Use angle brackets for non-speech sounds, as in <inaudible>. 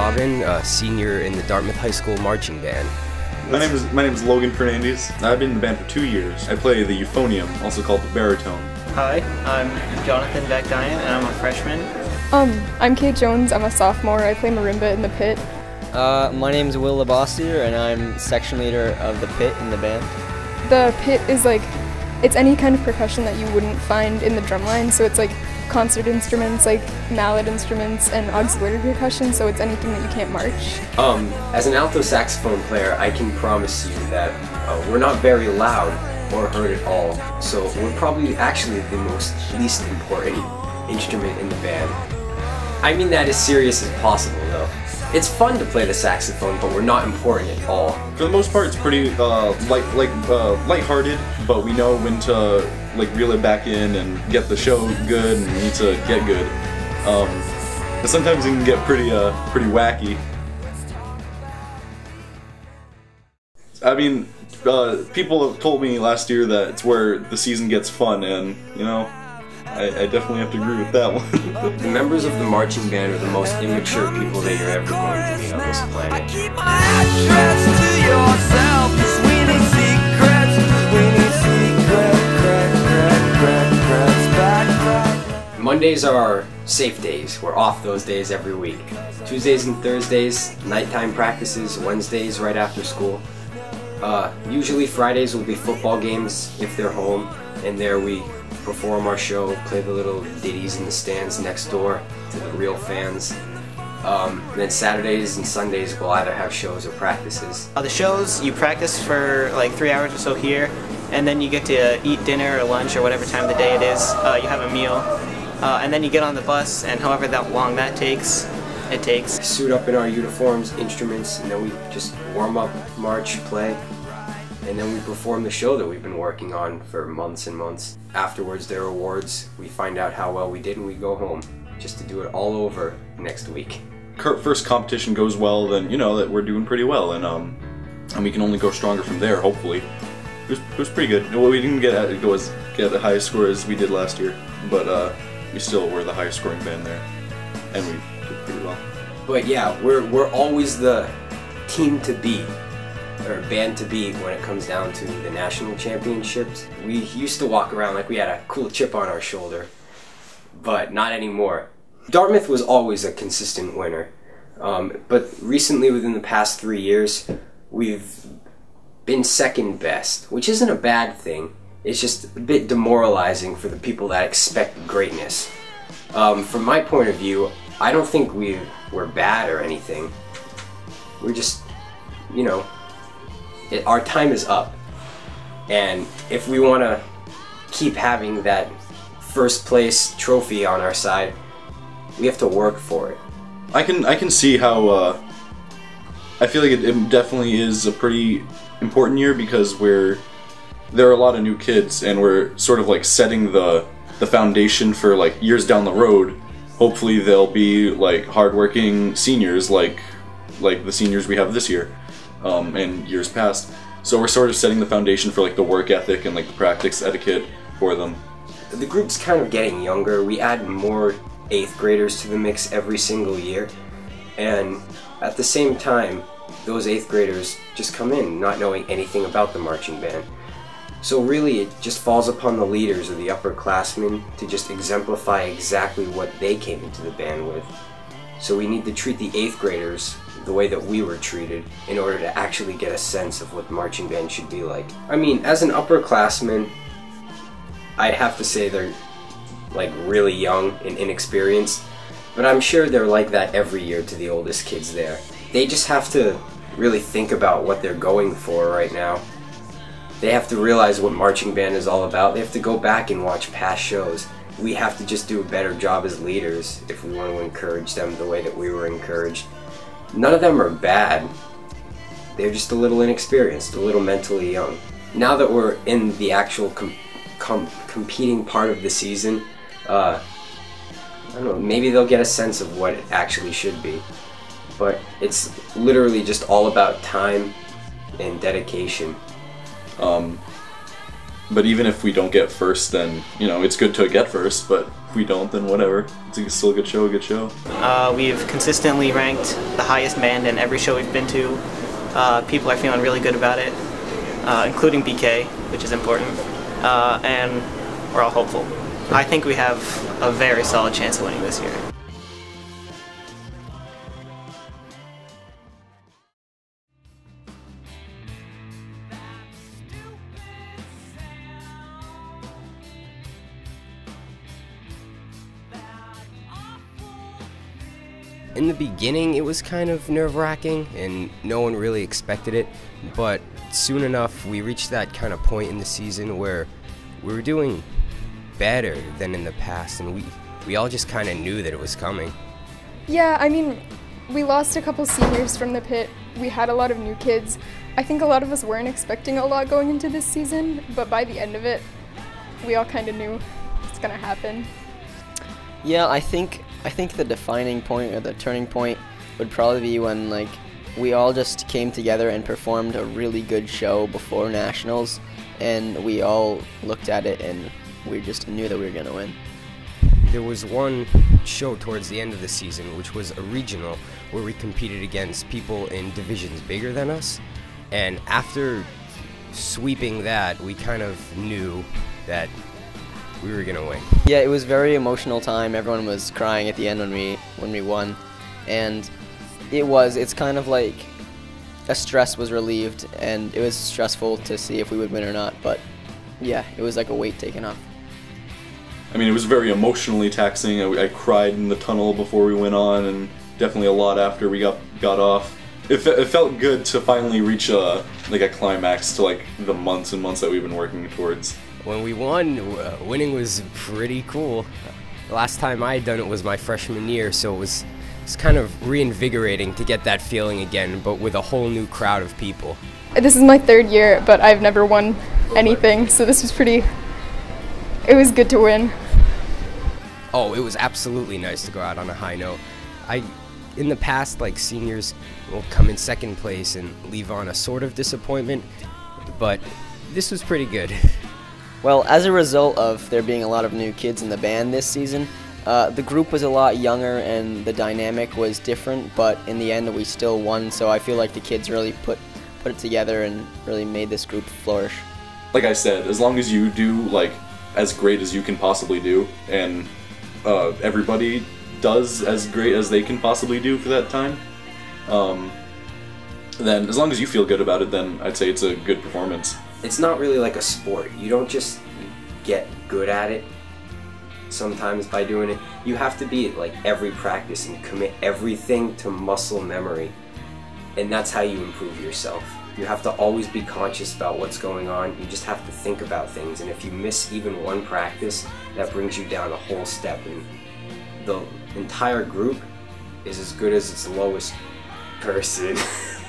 Griffin, a senior in the Dartmouth High School marching band. My name is my name is Logan Fernandez. I've been in the band for two years. I play the euphonium, also called the baritone. Hi, I'm Jonathan Vakdian and I'm a freshman. Um, I'm Kate Jones. I'm a sophomore. I play marimba in the pit. Uh, my name is Will Labossier and I'm section leader of the pit in the band. The pit is like, it's any kind of percussion that you wouldn't find in the drumline. So it's like concert instruments, like mallet instruments and auxiliary percussion. So it's anything that you can't march. Um, as an alto saxophone player, I can promise you that uh, we're not very loud or heard at all. So we're probably actually the most least important instrument in the band. I mean that as serious as possible though. It's fun to play the saxophone, but we're not important at all. For the most part, it's pretty uh, light, like uh, lighthearted, but we know when to like reel it back in and get the show good, and we need to get good. Um, but sometimes it can get pretty, uh, pretty wacky. I mean, uh, people have told me last year that it's where the season gets fun, and you know, I, I definitely have to agree with that one. <laughs> The members of the marching band are the most immature people that you're ever going to meet on this planet. Mondays are safe days. We're off those days every week. Tuesdays and Thursdays, nighttime practices. Wednesdays, right after school. Uh, usually Fridays will be football games if they're home, and there we perform our show, play the little ditties in the stands next door to the real fans. Um, then Saturdays and Sundays we'll either have shows or practices. Uh, the shows, you practice for like three hours or so here, and then you get to eat dinner or lunch or whatever time of the day it is. Uh, you have a meal, uh, and then you get on the bus, and however that long that takes, it takes. Suit up in our uniforms, instruments, and then we just warm up, march, play, and then we perform the show that we've been working on for months and months. Afterwards, there are awards. We find out how well we did, and we go home just to do it all over next week. First competition goes well, then you know that we're doing pretty well, and um, and we can only go stronger from there. Hopefully, it was, it was pretty good. Well, we didn't get at, go as get the highest score as we did last year, but uh, we still were the highest scoring band there, and we did pretty well. But yeah, we're we're always the team to beat or band to beat when it comes down to the national championships. We used to walk around like we had a cool chip on our shoulder, but not anymore. Dartmouth was always a consistent winner, um, but recently, within the past three years, we've been second best, which isn't a bad thing. It's just a bit demoralizing for the people that expect greatness. Um, from my point of view, I don't think we were bad or anything. We're just, you know, it, our time is up. And if we want to keep having that first place trophy on our side, we have to work for it. I can I can see how. Uh, I feel like it, it definitely is a pretty important year because we're there are a lot of new kids and we're sort of like setting the the foundation for like years down the road. Hopefully they'll be like hardworking seniors like like the seniors we have this year um, and years past. So we're sort of setting the foundation for like the work ethic and like the practice etiquette for them. The group's kind of getting younger. We add more eighth graders to the mix every single year. And at the same time, those eighth graders just come in not knowing anything about the marching band. So really, it just falls upon the leaders of the upperclassmen to just exemplify exactly what they came into the band with. So we need to treat the eighth graders the way that we were treated in order to actually get a sense of what marching band should be like. I mean, as an upperclassman, I'd have to say they're like really young and inexperienced, but I'm sure they're like that every year to the oldest kids there. They just have to really think about what they're going for right now. They have to realize what marching band is all about. They have to go back and watch past shows. We have to just do a better job as leaders if we want to encourage them the way that we were encouraged. None of them are bad. They're just a little inexperienced, a little mentally young. Now that we're in the actual com- com- competing part of the season, uh, I don't know, maybe they'll get a sense of what it actually should be. But it's literally just all about time and dedication. Um, but even if we don't get first, then you know it's good to get first. But if we don't, then whatever. It's still a good show, a good show. Uh, we've consistently ranked the highest band in every show we've been to. Uh, people are feeling really good about it, uh, including BK, which is important. Uh, and we're all hopeful. I think we have a very solid chance of winning this year. In the beginning it was kind of nerve wracking and no one really expected it but soon enough we reached that kind of point in the season where we were doing better than in the past and we we all just kind of knew that it was coming Yeah, I mean, we lost a couple seniors from the pit. We had a lot of new kids. I think a lot of us weren't expecting a lot going into this season, but by the end of it, we all kind of knew it's gonna happen. Yeah, I think I think the defining point or the turning point would probably be when like we all just came together and performed a really good show before nationals, and we all looked at it and we just knew that we were gonna win. there was one show towards the end of the season which was a regional where we competed against people in divisions bigger than us and after sweeping that we kind of knew that we were gonna win Yeah, it was very emotional time. Everyone was crying at the end when we when we won, and it was. It's kind of like a stress was relieved, and it was stressful to see if we would win or not. But yeah, it was like a weight taken off. I mean, it was very emotionally taxing. I, I cried in the tunnel before we went on, and definitely a lot after we got got off. It, fe- it felt good to finally reach a like a climax to like the months and months that we've been working towards. When we won uh, winning was pretty cool the last time i had done it was my freshman year so it was it's kind of reinvigorating to get that feeling again but with a whole new crowd of people This is my third year, but I've never won anything, so this was pretty. It was good to win. Oh, it was absolutely nice to go out on a high note. I, in the past, like seniors will come in second place and leave on a sort of disappointment, but this was pretty good. <laughs> Well, as a result of there being a lot of new kids in the band this season, uh, the group was a lot younger and the dynamic was different. But in the end, we still won. So I feel like the kids really put put it together and really made this group flourish. Like I said, as long as you do like as great as you can possibly do, and uh, everybody does as great as they can possibly do for that time, um, then as long as you feel good about it, then I'd say it's a good performance. It's not really like a sport. You don't just get good at it sometimes by doing it. You have to be at like every practice and commit everything to muscle memory. And that's how you improve yourself. You have to always be conscious about what's going on. You just have to think about things. And if you miss even one practice, that brings you down a whole step. And the entire group is as good as its lowest person. <laughs>